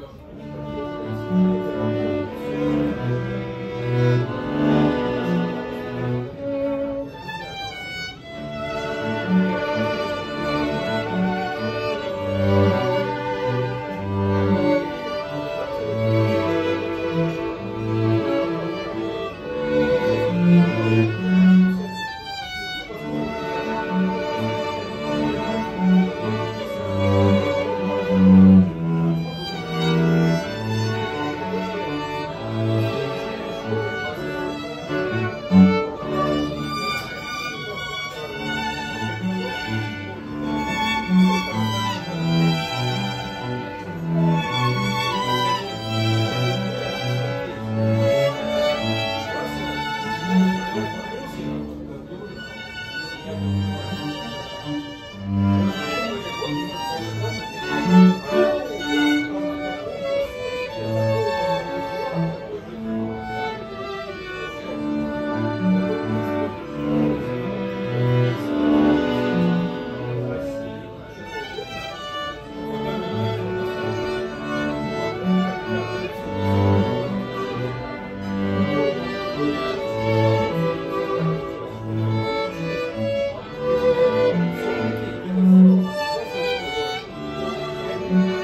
go. Thank